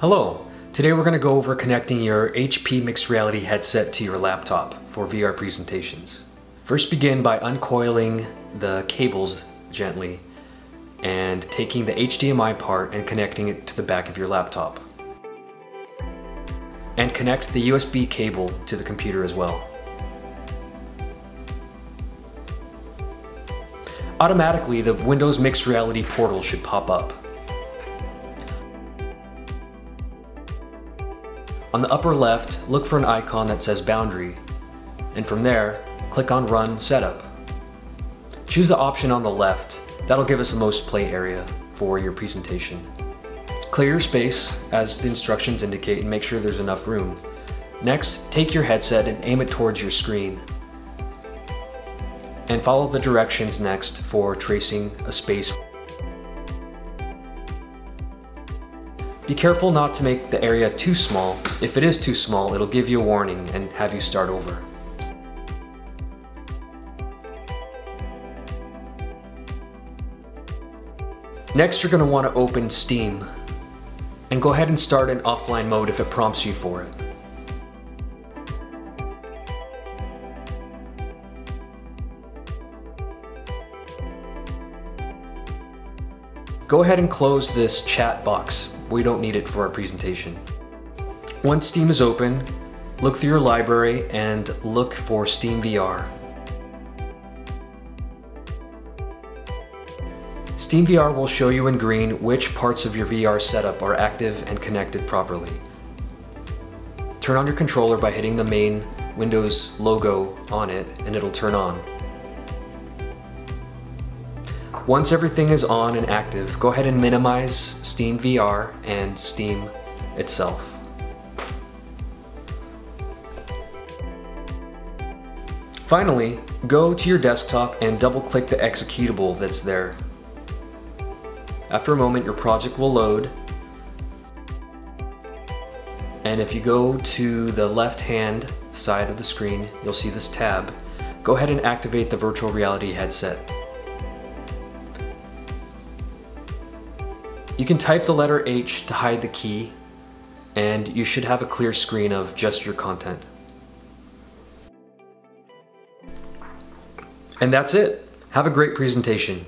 Hello, today we're going to go over connecting your HP Mixed Reality headset to your laptop for VR presentations. First begin by uncoiling the cables gently and taking the HDMI part and connecting it to the back of your laptop. And connect the USB cable to the computer as well. Automatically, the Windows Mixed Reality portal should pop up. On the upper left, look for an icon that says Boundary, and from there, click on Run Setup. Choose the option on the left, that'll give us the most play area for your presentation. Clear your space, as the instructions indicate, and make sure there's enough room. Next, take your headset and aim it towards your screen. And follow the directions next for tracing a space Be careful not to make the area too small. If it is too small, it'll give you a warning and have you start over. Next, you're going to want to open Steam and go ahead and start in offline mode if it prompts you for it. Go ahead and close this chat box we don't need it for our presentation. Once Steam is open, look through your library and look for Steam VR. Steam VR will show you in green which parts of your VR setup are active and connected properly. Turn on your controller by hitting the main Windows logo on it and it'll turn on. Once everything is on and active, go ahead and minimize Steam VR and Steam itself. Finally, go to your desktop and double click the executable that's there. After a moment, your project will load. And if you go to the left hand side of the screen, you'll see this tab. Go ahead and activate the virtual reality headset. You can type the letter H to hide the key, and you should have a clear screen of just your content. And that's it. Have a great presentation.